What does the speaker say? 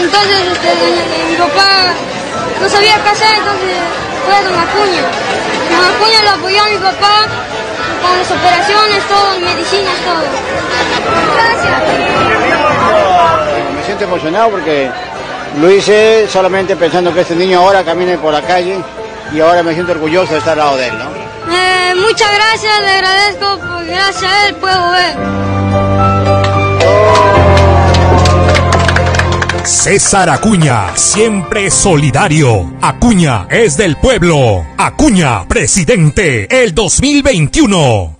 entonces este, mi papá no sabía qué hacer, entonces fue a Don Acuña. Don Acuña lo apoyó a mi papá con las operaciones, todo, medicinas, todo. Gracias. Me siento emocionado porque lo hice solamente pensando que este niño ahora camine por la calle y ahora me siento orgulloso de estar al lado de él, ¿no? Eh, muchas gracias, le agradezco, porque gracias a él puedo ver. César Acuña, siempre solidario. Acuña es del pueblo. Acuña, presidente, el 2021.